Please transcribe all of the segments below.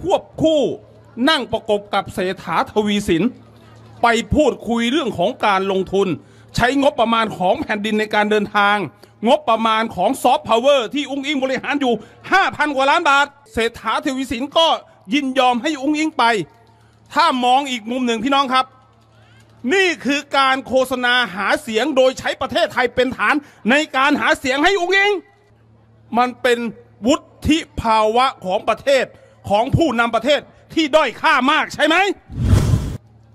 ควบคู่นั่งประกบกับเศรษฐาทวีสิน ไปพูดคุยเรื่องของการลงทุน ใช้งบประมาณของแผ่นดินในการเดินทาง งบประมาณของซอฟต์พาวเวอร์ที่อุ้งอิงบริหารอยู่ 5,000 กว่าล้านบาท เศรษฐาทวีสินก็ยินยอมให้อุ้งอิงไป ถ้ามองอีกมุมหนึ่งพี่น้องครับ นี่คือการโฆษณาหาเสียงโดยใช้ประเทศไทยเป็นฐานในการหาเสียงให้อุ้งอิง มันเป็นวุฒิภาวะของประเทศ ของผู้นำประเทศที่ด้อยค่ามากใช่ไหม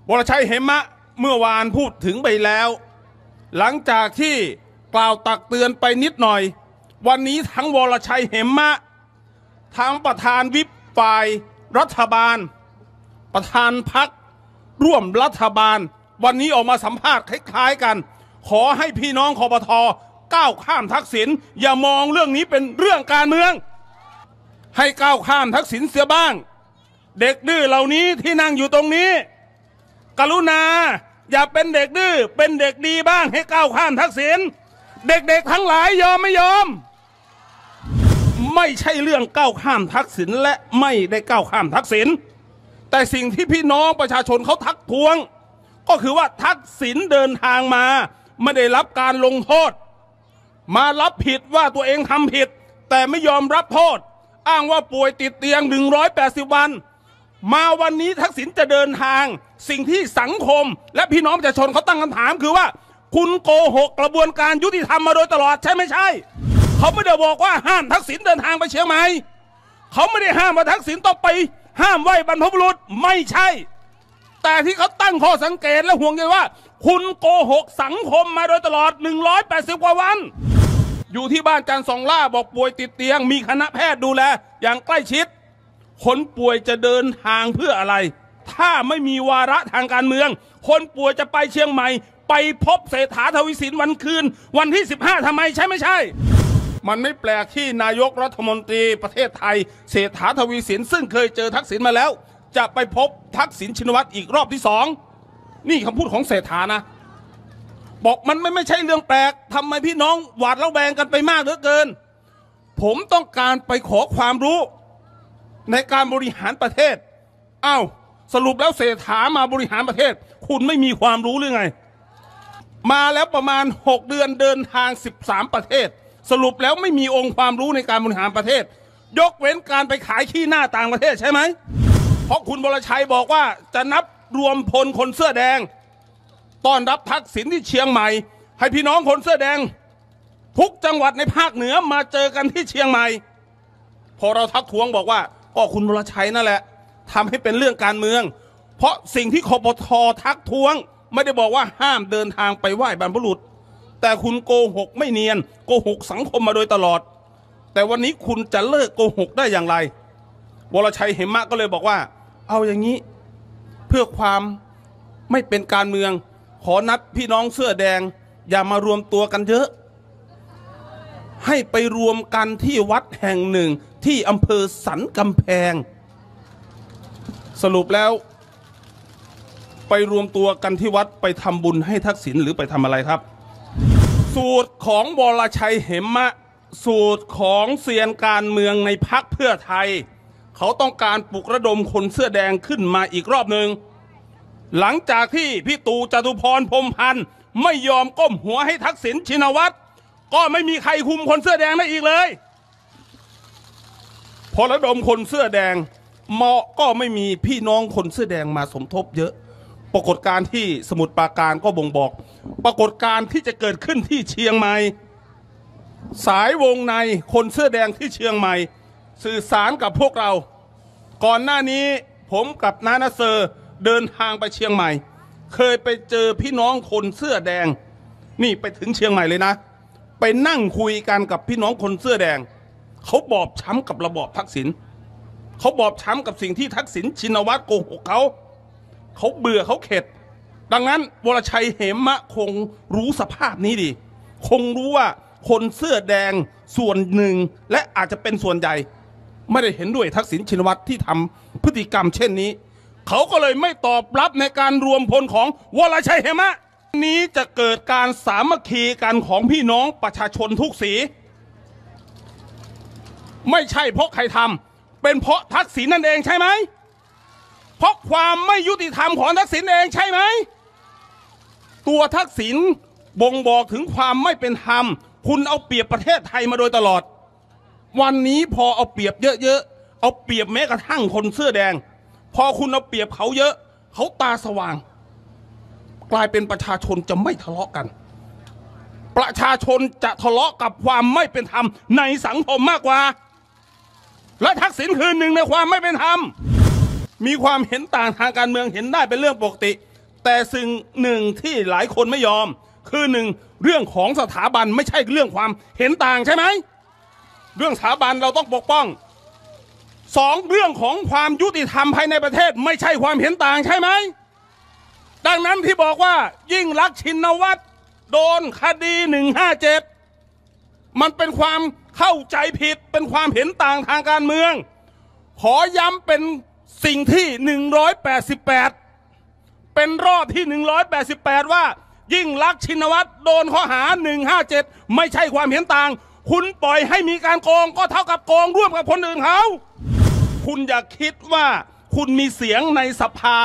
วรชัยเหมะเมื่อวานพูดถึงไปแล้ว หลังจากที่กล่าวตักเตือนไปนิดหน่อย วันนี้ทั้งวรชัยเหมะทั้งประธานวิปฝ่ายรัฐบาล ประธานพักร่วมรัฐบาล วันนี้ออกมาสัมภาษณ์คล้ายๆกัน ขอให้พี่น้องคอปทก้าวข้ามทักษิณอย่ามองเรื่องนี้เป็นเรื่องการเมือง ให้ก้าวข้ามทักษิณเสียบ้าง เด็กดื้อเหล่านี้ที่นั่งอยู่ตรงนี้ กรุณาอย่าเป็นเด็กดื้อเป็นเด็กดีบ้างให้ก้าวข้ามทักษิณเด็กๆทั้งหลายยอมไม่ยอม ไม่ใช่เรื่องก้าวข้ามทักษิณและไม่ได้ก้าวข้ามทักษิณแต่สิ่งที่พี่น้องประชาชนเขาทักท้วง ก็คือว่าทักษิณเดินทางมา ไม่ได้รับการลงโทษ มารับผิดว่าตัวเองทำผิด แต่ไม่ยอมรับโทษ อ้างว่าป่วยติดเตียง 180 วัน มาวันนี้ทักษิณจะเดินทาง สิ่งที่สังคม และพี่น้องประชาชนเขาตั้งคำถามคือว่า คุณโกหกกระบวนการยุติธรรมมาโดยตลอดใช่ไม่ใช่ เขาไม่ได้บอกว่าห้ามทักษิณเดินทางไปเชียงใหม่เขาไม่ได้ห้ามว่าทักษิณต้องไป ห้ามไหวบรรพบุรุษไม่ใช่ แต่ที่เขาตั้งข้อสังเกตและห่วงใยว่า คุณโกหกสังคมมาโดยตลอด 180 กว่าวัน อยู่ที่บ้านจันทร์สองล่าบอกป่วยติดเตียง มีคณะแพทย์ดูแล อย่างใกล้ชิด คนป่วยจะเดินทางเพื่ออะไร ถ้าไม่มีวาระทางการเมือง คนป่วยจะไปเชียงใหม่ ไปพบเศรษฐาทวีสินวันคืน วันที่ 15ทำไมใช่ไม่ใช่ มันไม่แปลกที่นายกรัฐมนตรีประเทศไทย เศรษฐาทวีสินซึ่งเคยเจอทักษิณมาแล้ว จะไปพบทักษิณชินวัตรอีกรอบที่สองนี่คำพูดของเศรษฐานะ บอกมันไม่ไม่ใช่เรื่องแปลกทำไมพี่น้องหวาดระแวงกันไปมากเหลือเกิน ผมต้องการไปขอความรู้ ในการบริหารประเทศอ้าวสรุปแล้วเศรษฐามาบริหารประเทศ คุณไม่มีความรู้หรือไง มาแล้วประมาณ 6 เดือนเดินทาง 13 ประเทศ สรุปแล้วไม่มีองค์ความรู้ในการบริหารประเทศ ยกเว้นการไปขายขี้หน้าต่างประเทศใช่ไหมเพราะคุณบรชัยบอกว่าจะนับรวมพลคนเสื้อแดง ต้อนรับทักษิณที่เชียงใหม่ ให้พี่น้องคนเสื้อแดง ทุกจังหวัดในภาคเหนือมาเจอกันที่เชียงใหม่ พอเราทักท้วงบอกว่าก็คุณบรชัยนั่นแหละทำให้เป็นเรื่องการเมือง เพราะสิ่งที่คอปททักท้วง ไม่ได้บอกว่าห้ามเดินทางไปไหว้บรรพบุรุษ แต่คุณโกหกไม่เนียน โกหกสังคมมาโดยตลอด แต่วันนี้คุณจะเลิกโกหกได้อย่างไร วรชัยเหมะก็เลยบอกว่า เอาอย่างนี้ เพื่อความไม่เป็นการเมือง ขอนัดพี่น้องเสื้อแดง อย่ามารวมตัวกันเยอะ ให้ไปรวมกันที่วัดแห่งหนึ่งที่อำเภอสันกำแพง สรุปแล้ว ไปรวมตัวกันที่วัดไปทำบุญให้ทักษิณหรือไปทำอะไรครับ สูตรของบรชัยเหมะสูตรของเซียนการเมืองในพักเพื่อไทย เขาต้องการปลุกระดมคนเสื้อแดงขึ้นมาอีกรอบหนึ่ง หลังจากที่พี่ตู่จตุพรพรมพันธ์ไม่ยอมก้มหัวให้ทักษิณชินวัตรก็ไม่มีใครคุมคนเสื้อแดงได้อีกเลย พอระดมคนเสื้อแดงเหมาะก็ไม่มีพี่น้องคนเสื้อแดงมาสมทบเยอะ ปรากฏการณ์ที่สมุทรปราการก็บ่งบอก ปรากฏการณ์ที่จะเกิดขึ้นที่เชียงใหม่สายวงในคนเสื้อแดงที่เชียงใหม่ สื่อสารกับพวกเรา ก่อนหน้านี้ผมกับนานาเซอร์ เดินทางไปเชียงใหม่ เคยไปเจอพี่น้องคนเสื้อแดง นี่ไปถึงเชียงใหม่เลยนะ ไปนั่งคุยกันกับพี่น้องคนเสื้อแดง เขาบอบช้ำกับระบอบทักษิณเขาบอบช้ำกับสิ่งที่ทักษิณชินวัตรโกหกเขา เขาเบื่อเขาเข็ด ดังนั้นวรชัยเหมะคงรู้สภาพนี้ดี คงรู้ว่าคนเสื้อแดงส่วนหนึ่งและอาจจะเป็นส่วนใหญ่ ไม่ได้เห็นด้วยทักษิณชินวัตรที่ทำพฤติกรรมเช่นนี้ เขาก็เลยไม่ตอบรับในการรวมพลของวรชัยเหมะ นี้จะเกิดการสามัคคีกันของพี่น้องประชาชนทุกสี ไม่ใช่เพราะใครทเป็นเพราะทักษิณนั่นเองใช่ไหมเพราะความไม่ยุติธรรมของทักษิณเองใช่ไหมตัวทักษิณบ่งบอกถึงความไม่เป็นธรรม คุณเอาเปรียบประเทศไทยมาโดยตลอด วันนี้พอเอาเปรียบเยอะๆ เอาเปรียบแม้กระทั่งคนเสื้อแดง พอคุณเอาเปรียบเขาเยอะ เขาตาสว่าง กลายเป็นประชาชนจะไม่ทะเลาะกัน ประชาชนจะทะเลาะกับความไม่เป็นธรรมในสังคมมากกว่า และทักษิณคือหนึ่งในความไม่เป็นธรรม มีความเห็นต่างทางการเมืองเห็นได้เป็นเรื่องปกติ แต่สิ่งหนึ่งที่หลายคนไม่ยอม คือหนึ่งเรื่องของสถาบันไม่ใช่เรื่องความเห็นต่างใช่ไหมเรื่องสถาบันเราต้องปกป้อง สองเรื่องของความยุติธรรมภายในประเทศไม่ใช่ความเห็นต่างใช่ไหม ดังนั้นที่บอกว่ายิ่งรักษินวัตรโดนคดีหนึ่งห้าเจ็ดมันเป็นความเข้าใจผิดเป็นความเห็นต่างทางการเมือง ขอย้ำเป็นสิ่งที่ 188 เป็นรอบที่ 188 ว่ายิ่งรักษณ์ชินวัตรโดนข้อหา 157 ไม่ใช่ความเห็นต่าง คุณปล่อยให้มีการโกงก็เท่ากับโกงร่วมกับคนอื่นเขา คุณอย่าคิดว่าคุณมีเสียงในสภา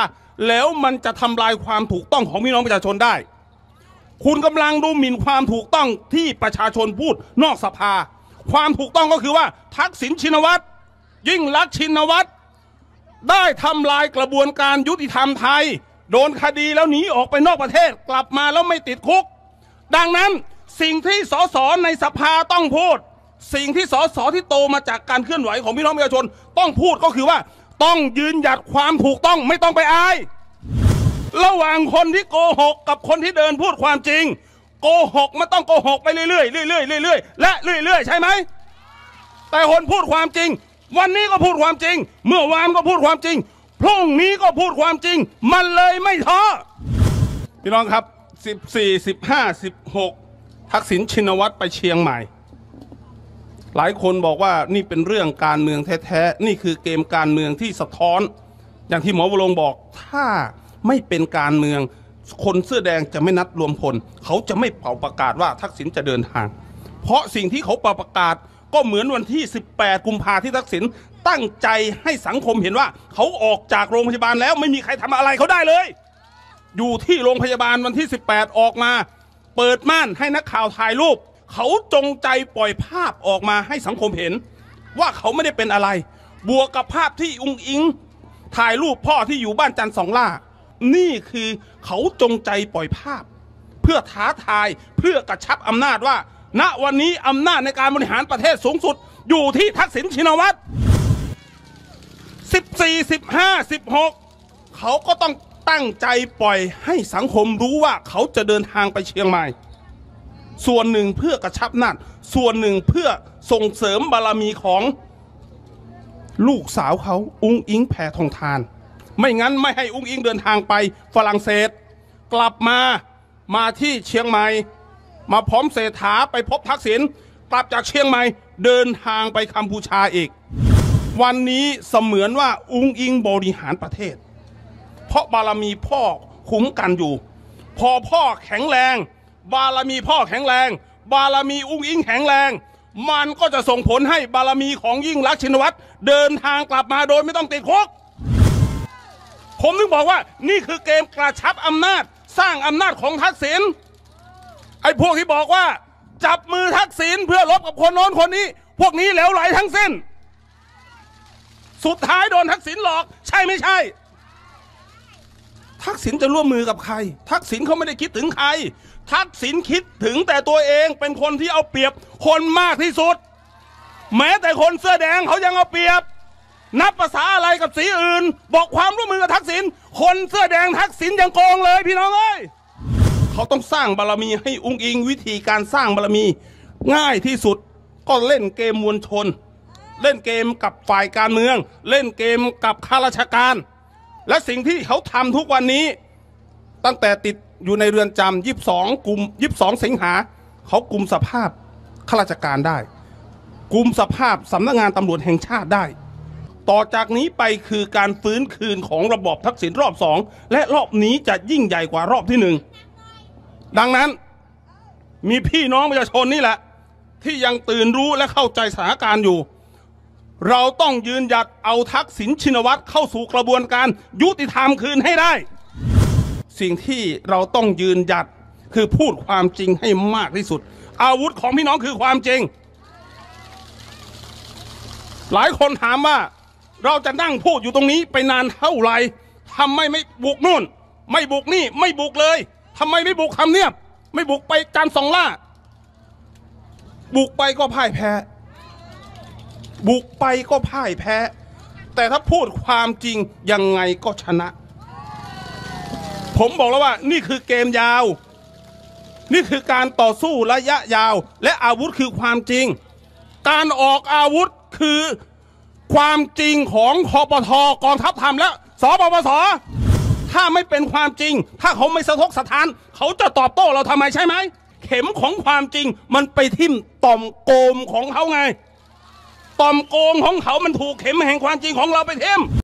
แล้วมันจะทำลายความถูกต้องของพี่น้องประชาชนได้ คุณกำลังดูหมิ่นความถูกต้องที่ประชาชนพูดนอกสภา ความถูกต้องก็คือว่า ทักษิณชินวัตร ยิ่งรักษณ์ชินวัตร ได้ทำลายกระบวนการยุติธรรมไทย โดนคดีแล้วหนีออกไปนอกประเทศกลับมาแล้วไม่ติดคุก ดังนั้นสิ่งที่สสในสภาต้องพูด สิ่งที่สสที่โตมาจากการเคลื่อนไหวของพี่น้องประชาชน ต้องพูดก็คือว่าต้องยืนหยัดความถูกต้องไม่ต้องไปอาย ระหว่างคนที่โกหกกับคนที่เดินพูดความจริง โกหกมันต้องโกหกไปเรื่อยๆเรื่อยๆเรื่อยๆและเรื่อยๆใช่ไหมแต่คนพูดความจริง วันนี้ก็พูดความจริง เมื่อวานก็พูดความจริง พรุ่งนี้ก็พูดความจริง มันเลยไม่ท้อพี่น้องครับ 14 15 16 ทักษิณชินวัตรไปเชียงใหม่ หลายคนบอกว่านี่เป็นเรื่องการเมืองแท้ๆนี่คือเกมการเมืองที่สะท้อน อย่างที่หมอวรงบอกถ้าไม่เป็นการเมืองคนเสื้อแดงจะไม่นัดรวมพลเขาจะไม่เป่าประกาศว่าทักษิณจะเดินทาง เพราะสิ่งที่เขาเป่าประกาศก็เหมือนวันที่ 18 กุมภาที่ทักษิณตั้งใจให้สังคมเห็นว่า เขาออกจากโรงพยาบาลแล้วไม่มีใครทำอะไรเขาได้เลย อยู่ที่โรงพยาบาลวันที่ 18 ออกมา เปิดม่านให้นักข่าวถ่ายรูป เขาจงใจปล่อยภาพออกมาให้สังคมเห็น ว่าเขาไม่ได้เป็นอะไร บวกกับภาพที่อุงอิง ถ่ายรูปพ่อที่อยู่บ้านจันทร์สองล่า นี่คือเขาจงใจปล่อยภาพ เพื่อท้าทายเพื่อกระชับอำนาจว่า ณวันนี้อำนาจในการบริหารประเทศสูงสุด อยู่ที่ทักษิณชินวัตร14 15 16 เขาก็ต้องตั้งใจปล่อยให้สังคมรู้ว่าเขาจะเดินทางไปเชียงใหม่ ส่วนหนึ่งเพื่อกระชับนาจส่วนหนึ่งเพื่อส่งเสริมบารมีของลูกสาวเขาอุ้งอิงแพทองทาน ไม่งั้นไม่ให้อุ้งอิงเดินทางไปฝรั่งเศส กลับมามาที่เชียงใหม่ มาพร้อมเศรษฐาไปพบทักษิณกลับจากเชียงใหม่เดินทางไปกัมพูชาอีก วันนี้เสมือนว่าอุ้งอิงบริหารประเทศ เพราะบารมีพ่อคุ้มกันอยู่ พอพ่อแข็งแรง บารมีพ่อแข็งแรง บารมีอุ้งอิงแข็งแรง มันก็จะส่งผลให้บารมีของยิ่งรักชินวัตรเดินทางกลับมาโดยไม่ต้องติดคุกผมถึงบอกว่านี่คือเกมกระชับอำนาจ สร้างอำนาจของทักษิณไอ้พวกที่บอกว่า จับมือทักษิณเพื่อลบกับคนโน้นคนนี้ พวกนี้เหลวไหลทั้งสิ้น สุดท้ายโดนทักษิณหลอก ใช่ไม่ใช่ ทักษิณจะร่วมมือกับใคร ทักษิณเขาไม่ได้คิดถึงใคร ทักษิณคิดถึงแต่ตัวเองเป็นคนที่เอาเปรียบคนมากที่สุด แม้แต่คนเสื้อแดงเขายังเอาเปรียบ นับภาษาอะไรกับสีอื่น บอกความร่วมมือกับทักษิณคนเสื้อแดงทักษิณยังโกงเลยพี่น้องเอ้ยเขาต้องสร้างบารมีให้อุ้งอิงวิธีการสร้างบารมี ง่ายที่สุดก็เล่นเกมมวลชน เล่นเกมกับฝ่ายการเมือง เล่นเกมกับข้าราชการ และสิ่งที่เขาทำทุกวันนี้ ตั้งแต่ติดอยู่ในเรือนจำยีิบสองกลุ่มยีิบสองสิงหาเขากลุ่มสภาพข้าราชการได้กลุ่มสภาพสำนักงานตำรวจแห่งชาติได้ ต่อจากนี้ไปคือการฟื้นคืนของระบอบทักษิณรอบสองและรอบนี้จะยิ่งใหญ่กว่ารอบที่หนึ่งดังนั้นมีพี่น้องประชาชนนี่แหละ ที่ยังตื่นรู้และเข้าใจสถานการณ์อยู่ เราต้องยืนหยัดเอาทักษิณชินวัตรเข้าสู่กระบวนการยุติธรรมคืนให้ได้ สิ่งที่เราต้องยืนหยัดคือพูดความจริงให้มากที่สุด อาวุธของพี่น้องคือความจริง หลายคนถามว่า เราจะนั่งพูดอยู่ตรงนี้ไปนานเท่าไหร่ทำไมไม่บุกนู่น ไม่บุกนี่ไม่บุกเลยทำไมไม่บุกคำเนียบ ไม่บุกไปการสองล่า บุกไปก็พ่ายแพ้ บุกไปก็พ่ายแพ้ แต่ถ้าพูดความจริงยังไงก็ชนะ ผมบอกแล้วว่า นี่คือเกมยาว นี่คือการต่อสู้ระยะยาว และอาวุธคือความจริง การออกอาวุธคือความจริงของคอปทกองทัพธรรมและสปปสถ้าไม่เป็นความจริง ถ้าเขาไม่สะทกสะท้าน เขาจะตอบโต้เราทำไมใช่ไหม เข็มของความจริงมันไปทิ่มต่อมโกมของเขาไง ต่อมโกงของเขามันถูกเข็มแห่งความจริงของเราไปเท่ม